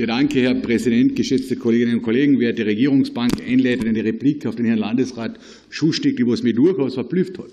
Ja, danke, Herr Präsident, geschätzte Kolleginnen und Kollegen, werte Regierungsbank. Einleitende Replik auf den Herrn Landesrat Schustick, was mich durchaus verblüfft hat.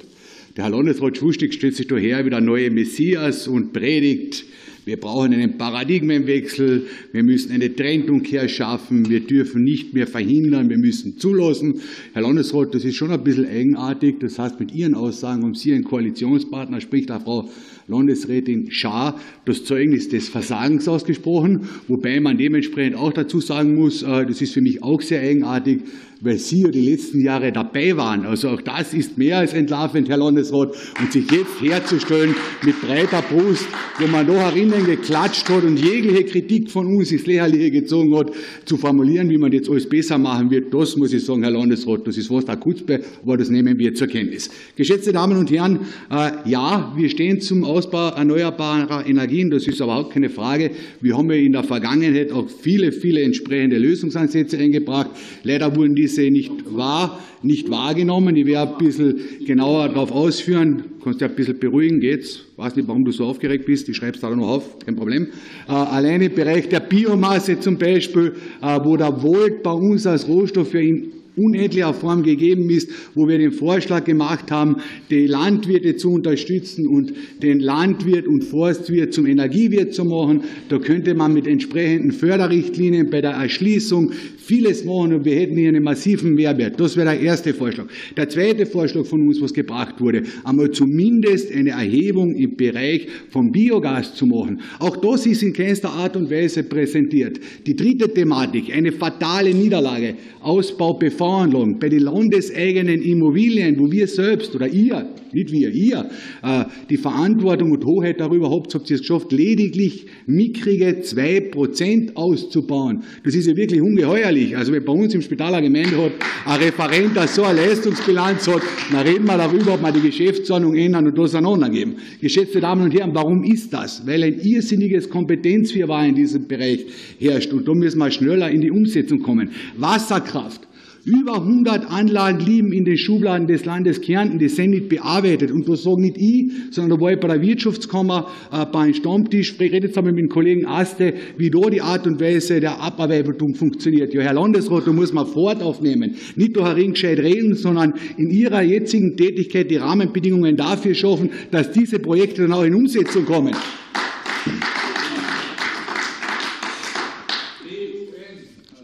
Der Herr Landesrat Schustick stellt sich daher wie der neue Messias und predigt, wir brauchen einen Paradigmenwechsel. Wir müssen eine Trendumkehr schaffen. Wir dürfen nicht mehr verhindern. Wir müssen zulassen. Herr Landesrat, das ist schon ein bisschen eigenartig. Das heißt, mit Ihren Aussagen haben Sie einen Koalitionspartner, sprich der Frau Landesrätin Schaar, das Zeugnis des Versagens ausgesprochen. Wobei man dementsprechend auch dazu sagen muss, äh, das ist für mich auch sehr eigenartig, weil Sie ja die letzten Jahre dabei waren. Also auch das ist mehr als entlarvend, Herr Landesrat. Und sich jetzt herzustellen mit breiter Brust, wo man noch erinnern geklatscht hat und jegliche Kritik von uns ins Lächerliche gezogen hat, zu formulieren, wie man jetzt alles besser machen wird, das muss ich sagen, Herr Landesrat, das ist was der Kutzbe, aber das nehmen wir zur Kenntnis. Geschätzte Damen und Herren, äh, ja, wir stehen zum Ausbau erneuerbarer Energien, das ist überhaupt keine Frage. Wir haben ja in der Vergangenheit auch viele, viele entsprechende Lösungsansätze eingebracht. Leider wurden die diese nicht wahr, nicht wahrgenommen. Ich werde ein bisschen genauer darauf ausführen. Du kannst dich ein bisschen beruhigen, geht's? Ich weiß nicht, warum du so aufgeregt bist. Ich schreibe es da noch auf, kein Problem. Äh, allein im Bereich der Biomasse zum Beispiel, äh, wo der Volt bei uns als Rohstoff für ihn unendlicher Form gegeben ist, wo wir den Vorschlag gemacht haben, die Landwirte zu unterstützen und den Landwirt und Forstwirt zum Energiewirt zu machen. Da könnte man mit entsprechenden Förderrichtlinien bei der Erschließung vieles machen und wir hätten hier einen massiven Mehrwert. Das wäre der erste Vorschlag. Der zweite Vorschlag von uns, was gebracht wurde, einmal zumindest eine Erhebung im Bereich vom Biogas zu machen. Auch das ist in keinster Art und Weise präsentiert. Die dritte Thematik, eine fatale Niederlage, Ausbau Bauanlagen, bei den landeseigenen Immobilien, wo wir selbst oder ihr, nicht wir, ihr, äh, die Verantwortung und Hoheit darüber habt, habt ihr es geschafft, lediglich mickrige zwei Prozent auszubauen. Das ist ja wirklich ungeheuerlich. Also wenn bei uns im Spital eine Gemeinde hat, ein Referent, der so eine Leistungsbilanz hat, dann reden wir darüber, ob wir die Geschäftsordnung ändern und das geben. Geschätzte Damen und Herren, warum ist das? Weil ein irrsinniges Kompetenzwirrwarr in diesem Bereich herrscht und da müssen wir schneller in die Umsetzung kommen. Wasserkraft. Über 100 Anlagen liegen in den Schubladen des Landes Kärnten, die sind nicht bearbeitet. Und das sage nicht ich, sondern da war ich bei der Wirtschaftskammer äh, bei einem Stammtisch, ich rede jetzt einmal mit dem Kollegen Aste, wie da die Art und Weise der Abarbeitung funktioniert. Ja, Herr Landesrat, da muss man Fort aufnehmen. Nicht nur gescheit reden, sondern in Ihrer jetzigen Tätigkeit die Rahmenbedingungen dafür schaffen, dass diese Projekte dann auch in Umsetzung kommen.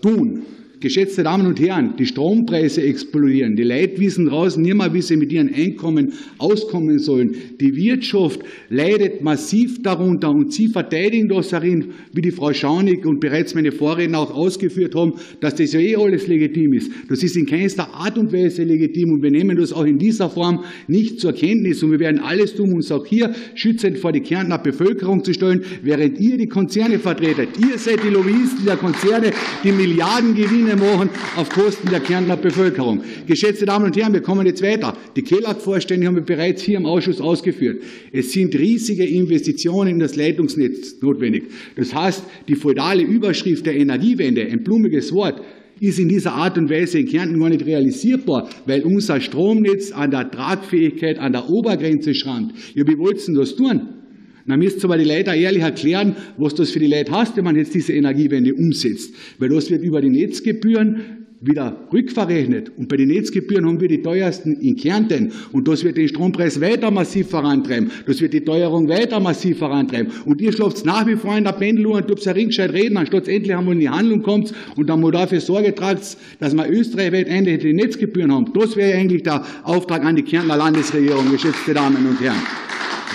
Tun. Geschätzte Damen und Herren, die Strompreise explodieren. Die Leute wissen draußen nicht mehr, wie sie mit ihren Einkommen auskommen sollen. Die Wirtschaft leidet massiv darunter und Sie verteidigen das darin, wie die Frau Schaunig und bereits meine Vorredner auch ausgeführt haben, dass das ja eh alles legitim ist. Das ist in keinster Art und Weise legitim und wir nehmen das auch in dieser Form nicht zur Kenntnis und wir werden alles tun, uns auch hier schützend vor die Kärntner Bevölkerung zu stellen, während ihr die Konzerne vertretet. Ihr seid die Lobbyisten der Konzerne, die Milliardengewinne Gewinne machen auf Kosten der Kärntner Bevölkerung. Geschätzte Damen und Herren, wir kommen jetzt weiter. Die KELAG-Vorstände haben wir bereits hier im Ausschuss ausgeführt. Es sind riesige Investitionen in das Leitungsnetz notwendig. Das heißt, die feudale Überschrift der Energiewende, ein blumiges Wort, ist in dieser Art und Weise in Kärnten gar nicht realisierbar, weil unser Stromnetz an der Tragfähigkeit an der Obergrenze schrammt. Ja, wie wollt's denn das tun? Dann müsst ihr aber die Leute ehrlich erklären, was das für die Leute heißt, wenn man jetzt diese Energiewende umsetzt. Weil das wird über die Netzgebühren wieder rückverrechnet. Und bei den Netzgebühren haben wir die teuersten in Kärnten. Und das wird den Strompreis weiter massiv vorantreiben. Das wird die Teuerung weiter massiv vorantreiben. Und ihr schlaft nach wie vor in der Pendeluhr und tut ja ringscheit reden, anstatt endlich einmal in die Handlung kommt und dann mal dafür Sorge tragt, dass wir österreichweit endlich die Netzgebühren haben. Das wäre eigentlich der Auftrag an die Kärntner Landesregierung, geschätzte Damen und Herren.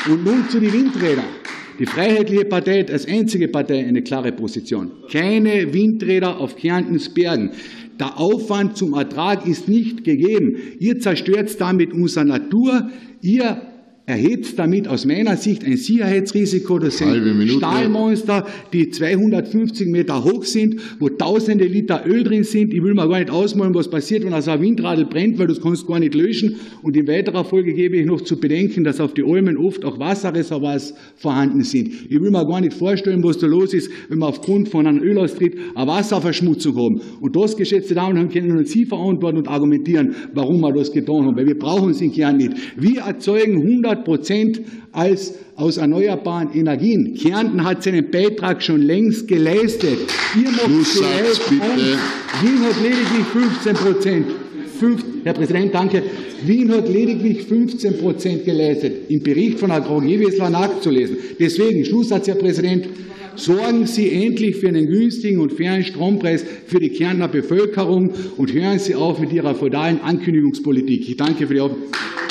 Und nun zu den Windrädern. Die Freiheitliche Partei hat als einzige Partei eine klare Position. Keine Windräder auf Kärntens Bergen. Der Aufwand zum Ertrag ist nicht gegeben. Ihr zerstört damit unsere Natur. Ihr erhebt damit aus meiner Sicht ein Sicherheitsrisiko. Das sind Stahlmonster, die 250 Meter hoch sind, wo tausende Liter Öl drin sind. Ich will mir gar nicht ausmalen, was passiert, wenn also ein Windradl brennt, weil das kannst du gar nicht löschen. Und in weiterer Folge gebe ich noch zu bedenken, dass auf die Almen oft auch Wasserreservoirs vorhanden sind. Ich will mir gar nicht vorstellen, was da los ist, wenn wir aufgrund von einem Ölaustritt eine Wasserverschmutzung haben. Und das, geschätzte Damen und Herren, können uns Sie verantworten und argumentieren, warum wir das getan haben, weil wir brauchen es in Kern nicht. Wir erzeugen 100 100 Prozent als aus erneuerbaren Energien. Kärnten hat seinen Beitrag schon längst geleistet. Ihr macht Schlusssatz, bitte. Wien hat lediglich 15 Prozent. Herr Präsident, danke. Wien hat lediglich 15 Prozent geleistet. Im Bericht von Agrogewies war nachzulesen. Deswegen, Schlusssatz, Herr Präsident, sorgen Sie endlich für einen günstigen und fairen Strompreis für die Kärntner Bevölkerung und hören Sie auf mit Ihrer feudalen Ankündigungspolitik. Ich danke für die Aufmerksamkeit.